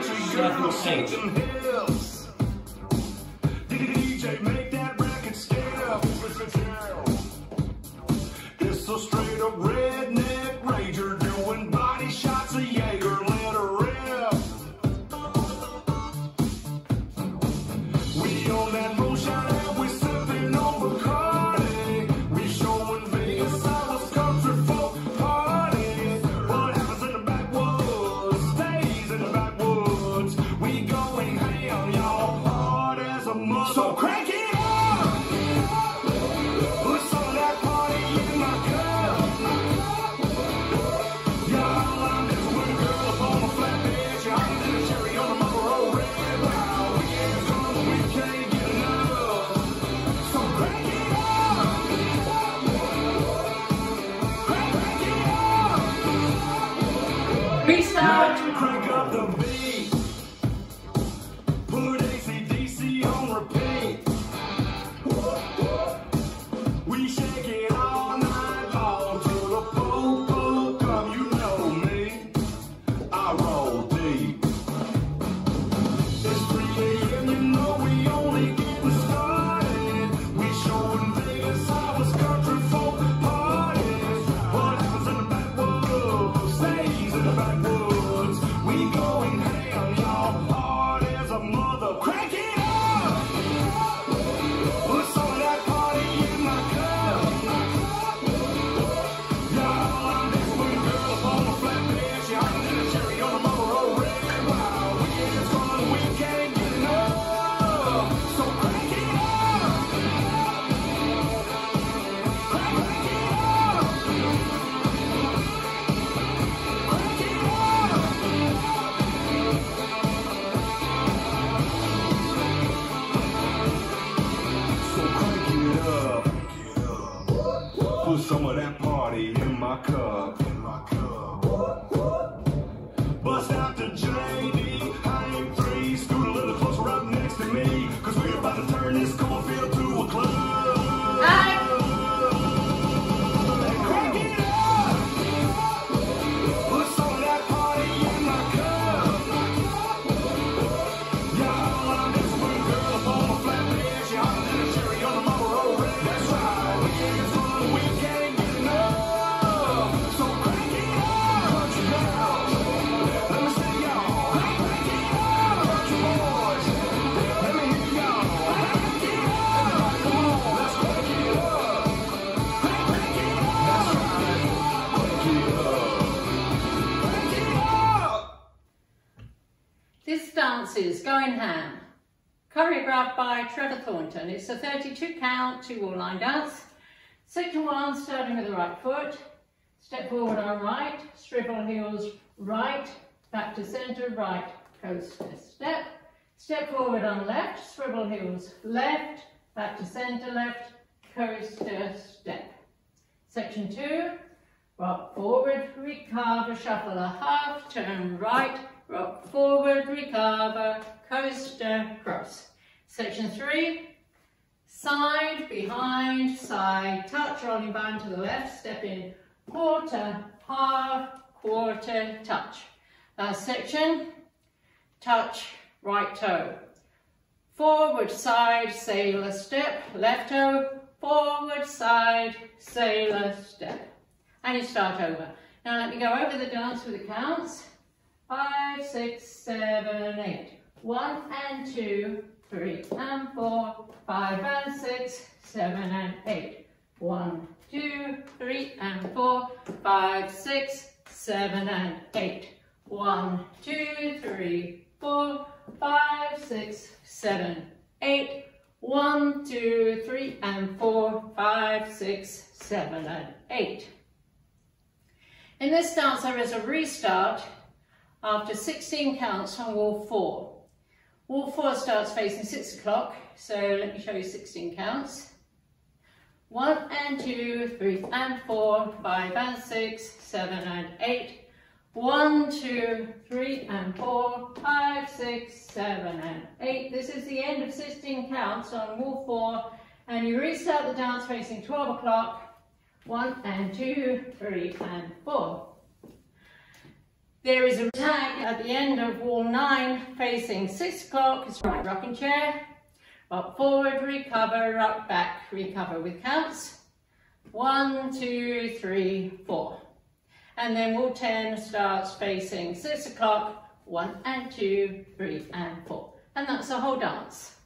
six, seven, eight. DJ, make it up. Cup. This dance is Going Ham, choreographed by Trevor Thornton. It's a 32 count, two wall line dance. Section one, starting with the right foot. Step forward on right, swivel heels right, back to center, right, coaster step. Step forward on left, swivel heels left, back to center, left, coaster step. Section two, rock forward, recover, shuffle a half, turn right, rock forward, recover, coaster, cross. Section three, side, behind, side, touch, rolling band to the left, step in, quarter, half, quarter, touch. Last section, touch, right toe. Forward, side, sailor step, left toe, forward, side, sailor step. And you start over. Now let me go over the dance with the counts. Five, six, seven, eight. One and two, three and four, five and six, seven and eight. One, two, three and four, five, six, seven and eight. One, two, three, four, five, six, seven, eight. One, two, three and four, five, six, seven and eight. In this dance there is a restart after 16 counts on wall 4. Wall 4 starts facing 6 o'clock, so let me show you 16 counts. 1 and 2, 3 and 4, 5 and 6, 7 and 8. 1, 2, 3 and 4, 5, 6, 7 and 8. This is the end of 16 counts on wall 4 and you restart the dance facing 12 o'clock. 1 and 2, 3 and 4. There is a tag at the end of wall nine facing six o'clock. It's right rocking chair. Up forward, recover, rock back, recover with counts. One, two, three, four. And then wall 10 starts facing six o'clock, one and two, three and four. And that's the whole dance.